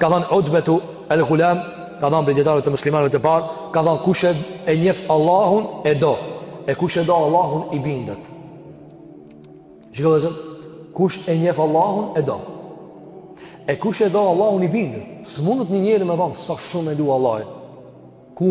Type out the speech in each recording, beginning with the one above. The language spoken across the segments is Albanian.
Ka thënë Utbetu el Gulam, ka thënë prej dijetarëve të muslimanëve të parë, ka thënë kush e njef Allahun e do, e kush e do Allahun i bindet. Shikoj vëllezër kush e njef Allahun e do. E kush e do Allahun i bindet. S'mundet një njeri me thënë sa shumë e du Allahun. Ku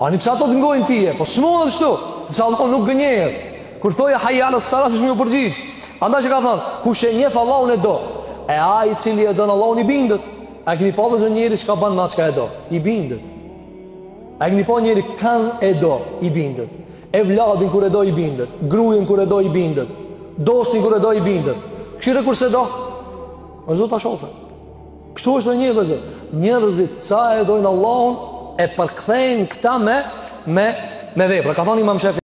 Ani pse ata të ngojnë ty, po s'mundet kështu, pse Allahu nuk gënjehet. Kur thoja hayya ala salat s'm'u përgjigje. Andaj që ka thënë, kush e njeh Allahun e do, e ai i cili e don Allahun i bindet. A keni pa vëllezër njeri çka bën me çka e do, i bindet. A keni pa njeri kënd e do, i bindet. Evladin kur e do i bindet, gruajn kur e do i bindet, dostin kur e do i bindet. Kshyre kur s'e do, s'do ta shohë. Kështu është edhe vëllezër, njerëzit sa e dojnë Allahun e përkthejnë këtë me, me, me vepra. Ka thonë imam Shafi.